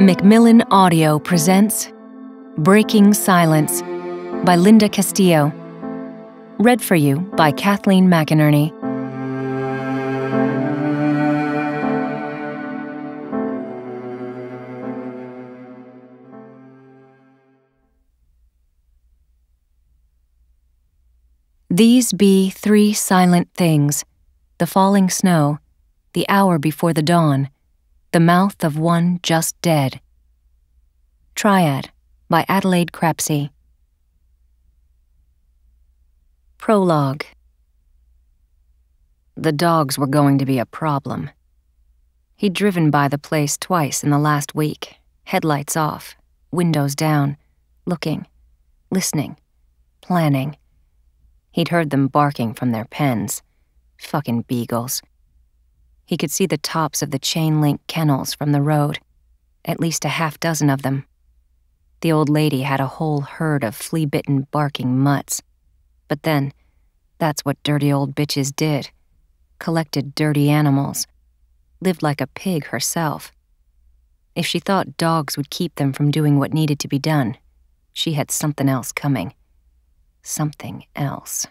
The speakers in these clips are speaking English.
Macmillan Audio presents Breaking Silence by Linda Castillo. Read for you by Kathleen McInerney. These be three silent things the falling snow, the hour before the dawn, the mouth of one just dead. Triad by Adelaide Crapsey. Prologue The dogs were going to be a problem. He'd driven by the place twice in the last week, headlights off, windows down, looking, listening, planning. He'd heard them barking from their pens. Fucking beagles. He could see the tops of the chain link kennels from the road, at least a half dozen of them. The old lady had a whole herd of flea bitten, barking mutts. But then, that's what dirty old bitches did collected dirty animals, lived like a pig herself. If she thought dogs would keep them from doing what needed to be done, she had something else coming. Something else.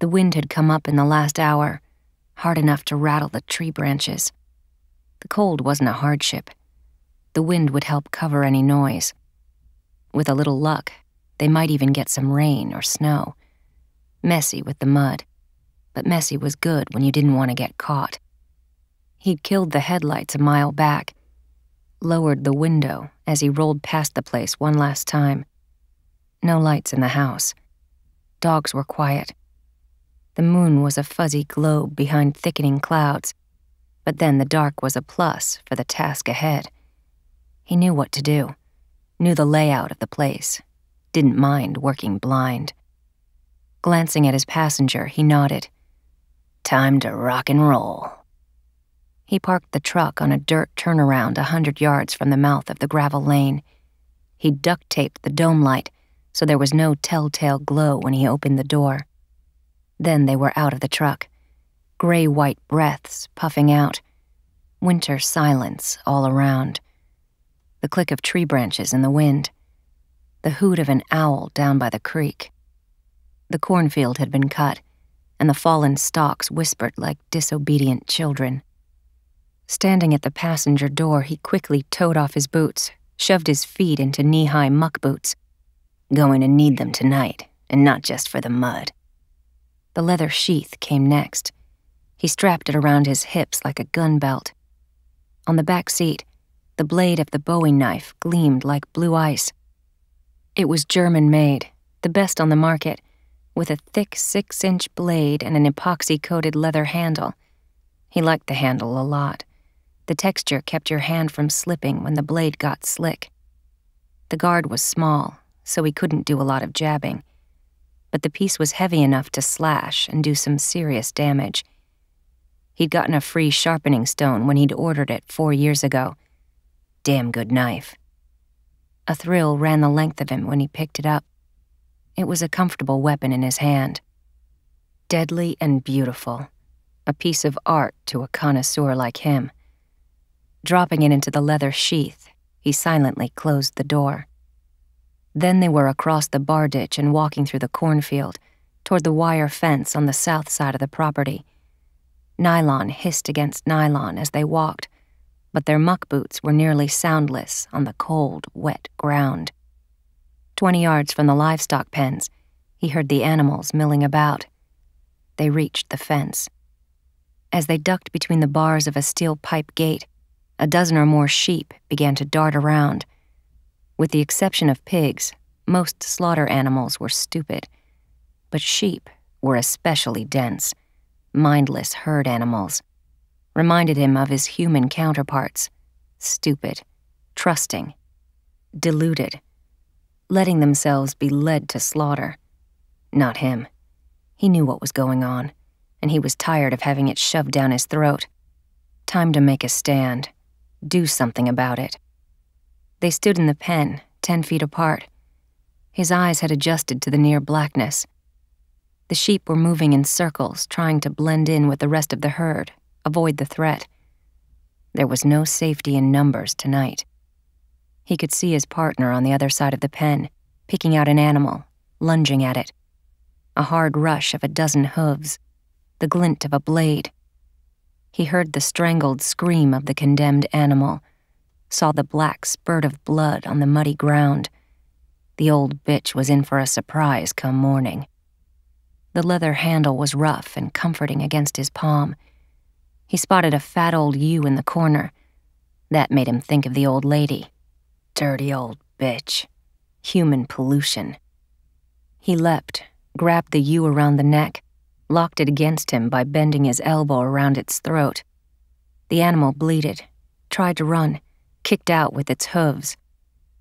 The wind had come up in the last hour, hard enough to rattle the tree branches. The cold wasn't a hardship. The wind would help cover any noise. With a little luck, they might even get some rain or snow. Messy with the mud, but messy was good when you didn't want to get caught. He'd killed the headlights a mile back, lowered the window as he rolled past the place one last time. No lights in the house. Dogs were quiet. The moon was a fuzzy globe behind thickening clouds, but then the dark was a plus for the task ahead. He knew what to do, knew the layout of the place, didn't mind working blind. Glancing at his passenger, he nodded. Time to rock and roll. He parked the truck on a dirt turnaround a hundred yards from the mouth of the gravel lane. He duct taped the dome light so there was no telltale glow when he opened the door. Then they were out of the truck, gray white breaths puffing out, winter silence all around, the click of tree branches in the wind, the hoot of an owl down by the creek. The cornfield had been cut, and the fallen stalks whispered like disobedient children. Standing at the passenger door, he quickly toed off his boots, shoved his feet into knee high muck boots. Going to need them tonight, and not just for the mud. The leather sheath came next. He strapped it around his hips like a gun belt. On the back seat, the blade of the Bowie knife gleamed like blue ice. It was German made, the best on the market, with a thick six inch blade and an epoxy coated leather handle. He liked the handle a lot. The texture kept your hand from slipping when the blade got slick. The guard was small, so he couldn't do a lot of jabbing but the piece was heavy enough to slash and do some serious damage. He'd gotten a free sharpening stone when he'd ordered it four years ago. Damn good knife. A thrill ran the length of him when he picked it up. It was a comfortable weapon in his hand. Deadly and beautiful. A piece of art to a connoisseur like him. Dropping it into the leather sheath, he silently closed the door. Then they were across the bar ditch and walking through the cornfield toward the wire fence on the south side of the property. Nylon hissed against nylon as they walked, but their muck boots were nearly soundless on the cold, wet ground. Twenty yards from the livestock pens, he heard the animals milling about. They reached the fence. As they ducked between the bars of a steel pipe gate, a dozen or more sheep began to dart around with the exception of pigs, most slaughter animals were stupid. But sheep were especially dense, mindless herd animals. Reminded him of his human counterparts stupid, trusting, deluded, letting themselves be led to slaughter. Not him. He knew what was going on, and he was tired of having it shoved down his throat. Time to make a stand, do something about it. They stood in the pen, ten feet apart. His eyes had adjusted to the near blackness. The sheep were moving in circles, trying to blend in with the rest of the herd, avoid the threat. There was no safety in numbers tonight. He could see his partner on the other side of the pen, picking out an animal, lunging at it. A hard rush of a dozen hooves, the glint of a blade. He heard the strangled scream of the condemned animal, saw the black spurt of blood on the muddy ground. The old bitch was in for a surprise come morning. The leather handle was rough and comforting against his palm. He spotted a fat old ewe in the corner. That made him think of the old lady. Dirty old bitch. Human pollution. He leapt, grabbed the ewe around the neck, locked it against him by bending his elbow around its throat. The animal bleated, tried to run, kicked out with its hooves.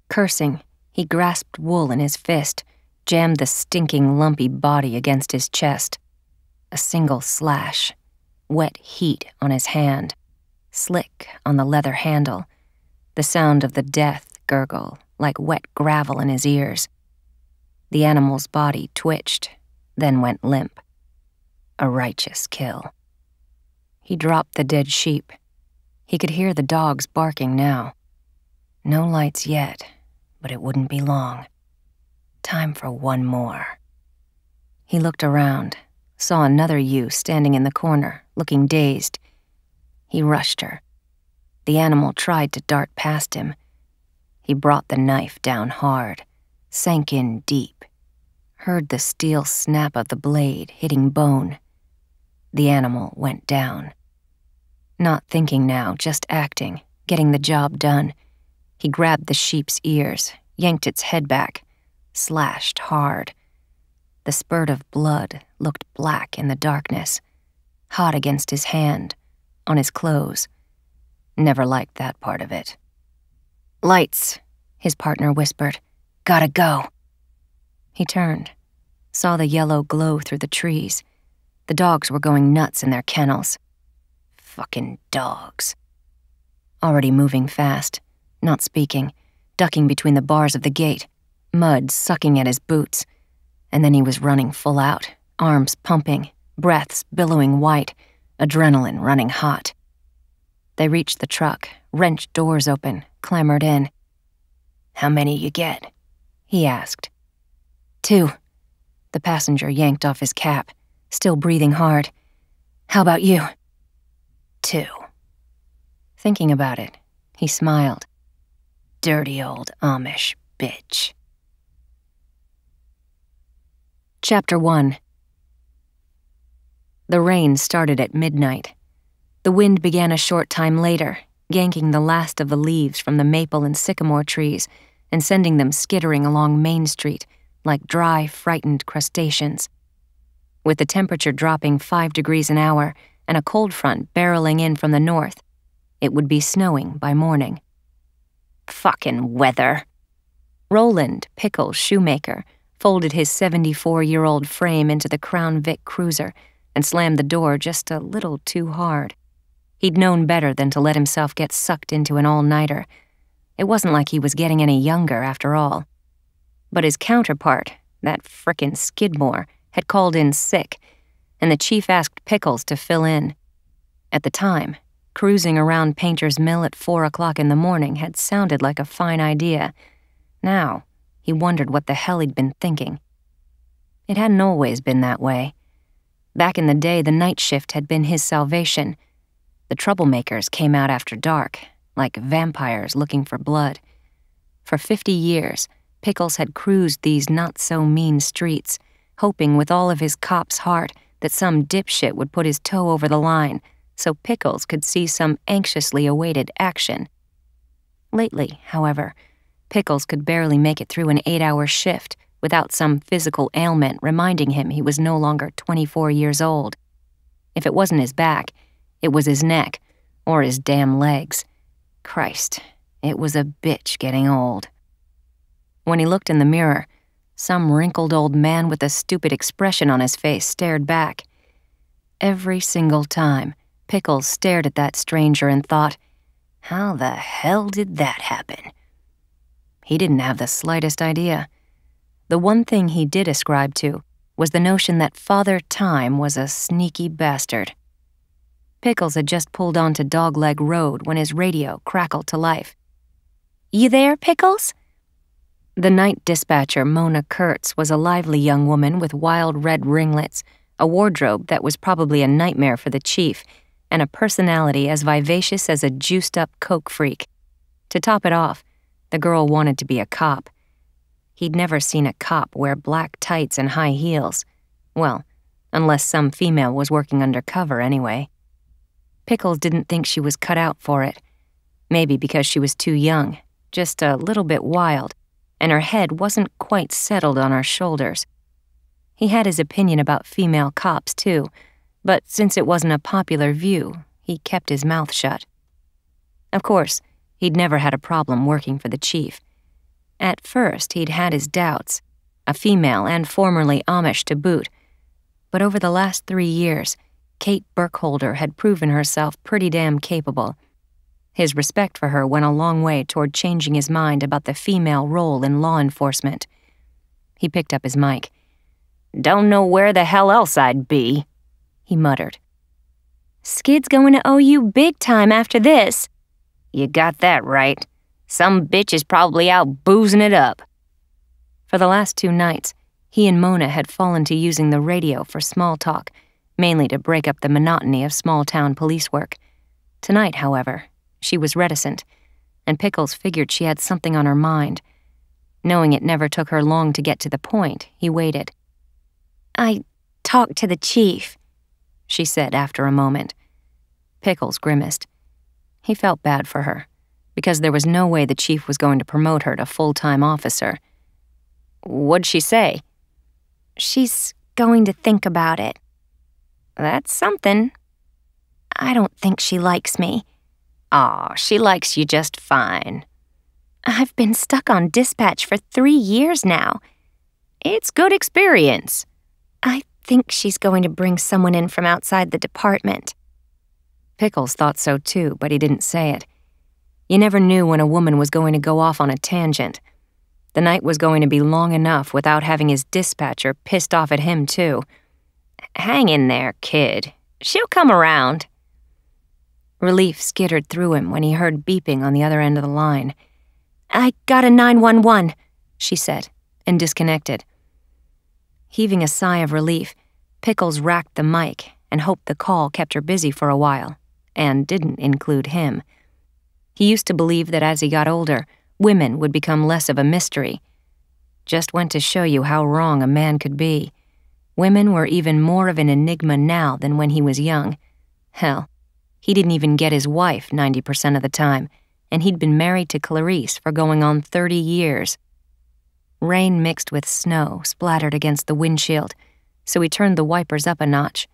Cursing, he grasped wool in his fist, jammed the stinking, lumpy body against his chest. A single slash, wet heat on his hand, slick on the leather handle, the sound of the death gurgle like wet gravel in his ears. The animal's body twitched, then went limp. A righteous kill. He dropped the dead sheep. He could hear the dogs barking now. No lights yet, but it wouldn't be long. Time for one more. He looked around, saw another ewe standing in the corner, looking dazed. He rushed her. The animal tried to dart past him. He brought the knife down hard, sank in deep, heard the steel snap of the blade hitting bone. The animal went down. Not thinking now, just acting, getting the job done. He grabbed the sheep's ears, yanked its head back, slashed hard. The spurt of blood looked black in the darkness, hot against his hand, on his clothes. Never liked that part of it. Lights, his partner whispered. Gotta go. He turned, saw the yellow glow through the trees. The dogs were going nuts in their kennels. Fucking dogs. Already moving fast, not speaking, ducking between the bars of the gate, mud sucking at his boots. And then he was running full out, arms pumping, breaths billowing white, adrenaline running hot. They reached the truck, wrenched doors open, clambered in. How many you get? he asked. Two. The passenger yanked off his cap, still breathing hard. How about you? Two. Thinking about it, he smiled. Dirty old Amish bitch. Chapter 1 The rain started at midnight. The wind began a short time later, yanking the last of the leaves from the maple and sycamore trees and sending them skittering along Main Street like dry, frightened crustaceans. With the temperature dropping five degrees an hour and a cold front barreling in from the north, it would be snowing by morning. Fucking weather. Roland, Pickles Shumaker, folded his 74 year old frame into the Crown Vic cruiser and slammed the door just a little too hard. He'd known better than to let himself get sucked into an all nighter. It wasn't like he was getting any younger, after all. But his counterpart, that frickin' Skidmore, had called in sick, and the chief asked Pickles to fill in. At the time, Cruising around Painter's Mill at four o'clock in the morning had sounded like a fine idea. Now, he wondered what the hell he'd been thinking. It hadn't always been that way. Back in the day, the night shift had been his salvation. The troublemakers came out after dark, like vampires looking for blood. For 50 years, Pickles had cruised these not so mean streets, hoping with all of his cop's heart that some dipshit would put his toe over the line so Pickles could see some anxiously awaited action. Lately, however, Pickles could barely make it through an eight hour shift without some physical ailment reminding him he was no longer 24 years old. If it wasn't his back, it was his neck, or his damn legs. Christ, it was a bitch getting old. When he looked in the mirror, some wrinkled old man with a stupid expression on his face stared back. Every single time, Pickles stared at that stranger and thought, how the hell did that happen? He didn't have the slightest idea. The one thing he did ascribe to was the notion that Father Time was a sneaky bastard. Pickles had just pulled onto Dogleg Road when his radio crackled to life. You there, Pickles? The night dispatcher, Mona Kurtz, was a lively young woman with wild red ringlets, a wardrobe that was probably a nightmare for the chief, and a personality as vivacious as a juiced up coke freak. To top it off, the girl wanted to be a cop. He'd never seen a cop wear black tights and high heels. Well, unless some female was working undercover anyway. Pickles didn't think she was cut out for it. Maybe because she was too young, just a little bit wild and her head wasn't quite settled on her shoulders. He had his opinion about female cops, too, but since it wasn't a popular view, he kept his mouth shut. Of course, he'd never had a problem working for the chief. At first, he'd had his doubts, a female and formerly Amish to boot, but over the last three years, Kate Burkholder had proven herself pretty damn capable his respect for her went a long way toward changing his mind about the female role in law enforcement. He picked up his mic. Don't know where the hell else I'd be, he muttered. Skid's going to owe you big time after this. You got that right. Some bitch is probably out boozing it up. For the last two nights, he and Mona had fallen to using the radio for small talk, mainly to break up the monotony of small town police work. Tonight, however, she was reticent, and Pickles figured she had something on her mind. Knowing it never took her long to get to the point, he waited. I talked to the chief, she said after a moment. Pickles grimaced. He felt bad for her, because there was no way the chief was going to promote her to full time officer. What'd she say? She's going to think about it. That's something. I don't think she likes me. Aw, she likes you just fine. I've been stuck on dispatch for three years now. It's good experience. I think she's going to bring someone in from outside the department. Pickles thought so too, but he didn't say it. You never knew when a woman was going to go off on a tangent. The night was going to be long enough without having his dispatcher pissed off at him, too. Hang in there, kid. She'll come around. Relief skittered through him when he heard beeping on the other end of the line. I got a 911, she said, and disconnected. Heaving a sigh of relief, Pickles racked the mic and hoped the call kept her busy for a while, and didn't include him. He used to believe that as he got older, women would become less of a mystery. Just went to show you how wrong a man could be. Women were even more of an enigma now than when he was young. Hell, he didn't even get his wife 90% of the time, and he'd been married to Clarice for going on 30 years. Rain mixed with snow splattered against the windshield, so he turned the wipers up a notch.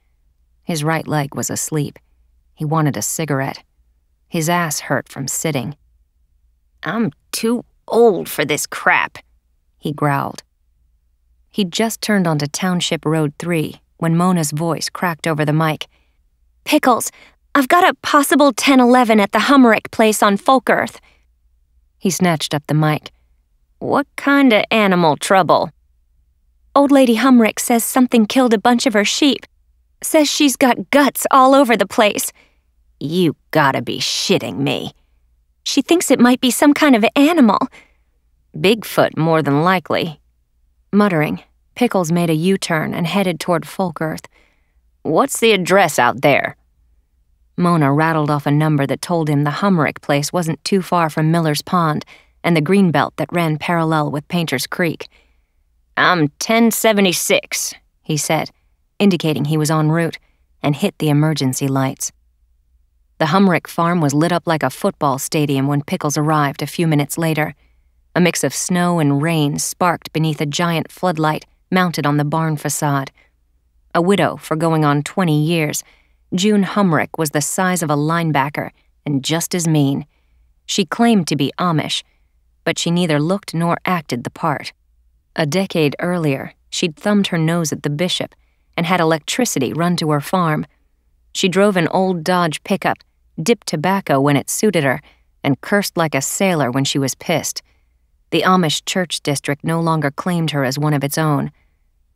His right leg was asleep. He wanted a cigarette. His ass hurt from sitting. I'm too old for this crap, he growled. He'd just turned onto Township Road 3 when Mona's voice cracked over the mic. Pickles, I've got a possible 1011 at the Hummerick place on Folk Earth. He snatched up the mic. What kind of animal trouble? Old Lady Hummerick says something killed a bunch of her sheep. Says she's got guts all over the place. You gotta be shitting me. She thinks it might be some kind of animal. Bigfoot, more than likely. Muttering, Pickles made a U turn and headed toward Folk Earth. What's the address out there? Mona rattled off a number that told him the Hummerick place wasn't too far from Miller's Pond and the green belt that ran parallel with Painter's Creek. I'm 1076, he said, indicating he was en route, and hit the emergency lights. The Hummerick farm was lit up like a football stadium when Pickles arrived a few minutes later. A mix of snow and rain sparked beneath a giant floodlight mounted on the barn facade. A widow for going on 20 years, June Humrick was the size of a linebacker and just as mean. She claimed to be Amish, but she neither looked nor acted the part. A decade earlier, she'd thumbed her nose at the bishop and had electricity run to her farm. She drove an old Dodge pickup, dipped tobacco when it suited her, and cursed like a sailor when she was pissed. The Amish church district no longer claimed her as one of its own.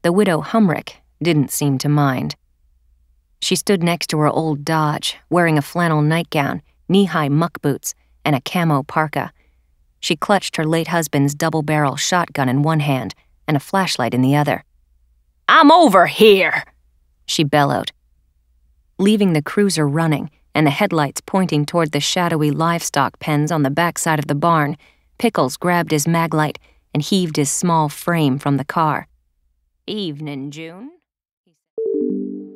The widow Humrick didn't seem to mind. She stood next to her old Dodge, wearing a flannel nightgown, knee high muck boots, and a camo parka. She clutched her late husband's double barrel shotgun in one hand and a flashlight in the other. I'm over here, she bellowed. Leaving the cruiser running and the headlights pointing toward the shadowy livestock pens on the backside of the barn, Pickles grabbed his maglite and heaved his small frame from the car. Evening, June.